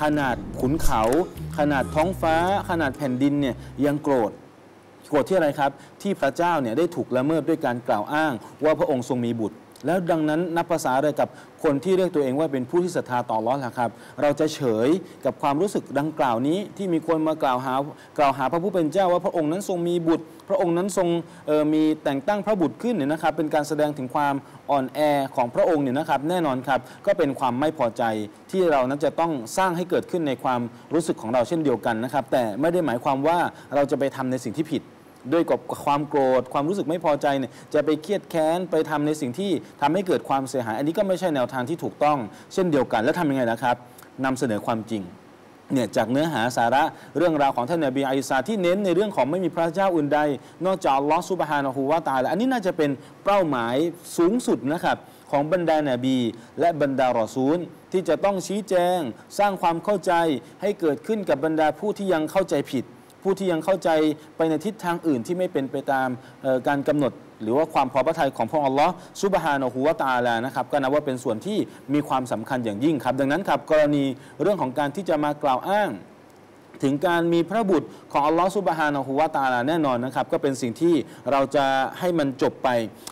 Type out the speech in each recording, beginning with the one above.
ขนาดขุนเขา ขนาดท้องฟ้า ขนาดแผ่นดินเนี่ยยังโกรธโกรธที่อะไรครับ ที่พระเจ้าเนี่ยได้ถูกละเมิดด้วยการกล่าวอ้าง ว่าพระองค์ทรงมีบุตร แล้วดังนั้นนับภาษาอะไรกับคนที่เรียกตัวเองว่าเป็นผู้ที่ศรัทธาต่ออัลเลอฮ์ล่ะครับ เราจะเฉยกับความรู้สึกดังกล่าวนี้ที่มีคนมากล่าวหากล่าวหาพระผู้เป็นเจ้าว่าพระองค์นั้นทรงมีบุตร พระองค์นั้นทรงมีแต่งตั้งพระบุตรขึ้นเนี่ยนะครับ เป็นการแสดงถึงความอ่อนแอของพระองค์เนี่ยนะครับ แน่นอนครับก็เป็นความไม่พอใจที่เรานั้นจะต้องสร้างให้เกิดขึ้นในความรู้สึกของเราเช่นเดียวกันนะครับ แต่ไม่ได้หมายความว่าเราจะไปทำในสิ่งที่ผิด ด้วยกับความโกรธความรู้สึกไม่พอใจเนี่ยจะไปเครียดแค้นไปทำในสิ่งที่ทำให้เกิดความเสียหาย อันนี้ก็ไม่ใช่แนวทางที่ถูกต้อง เช่นเดียวกันแล้วทำยังไงนะครับนำเสนอความจริงเนี่ยจากเนื้อหาสาระเรื่องราวของท่านนบีอิสาที่เน้นในเรื่องของไม่มีพระเจ้าอื่นใด นอกจากลอฮ์ซุบฮานะฮูวาตาและอันนี้น่าจะเป็นเป้าหมายสูงสุดนะครับของบรรดานาบี และบรรดารอซูล ที่จะต้องชี้แจง สร้างความเข้าใจให้เกิดขึ้นกับบรรดาผู้ที่ยังเข้าใจผิด ผู้ที่ยังเข้าใจไปในทิศทางอื่นที่ไม่เป็นไปตามการกำหนด หรือว่าความพอพระทัยของพระองค์อัลลอฮ์ซุบฮานะฮูวะตาลานะครับก็นับว่าเป็นส่วนที่มีความสำคัญอย่างยิ่งครับ ดังนั้นครับกรณีเรื่องของการที่จะมากล่าวอ้างถึงการมีพระบุตรของอัลลอฮ์ซุบฮานะฮูวาตาลาแน่นอนนะครับ ก็เป็นสิ่งที่เราจะให้มันจบไป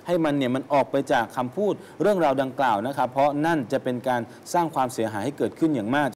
ให้มันเนี่ยมันออกไปจากคำพูดเรื่องราวดังกล่าวนะครับ เพราะนั่นจะเป็นการสร้างความเสียหายให้เกิดขึ้นอย่างมาก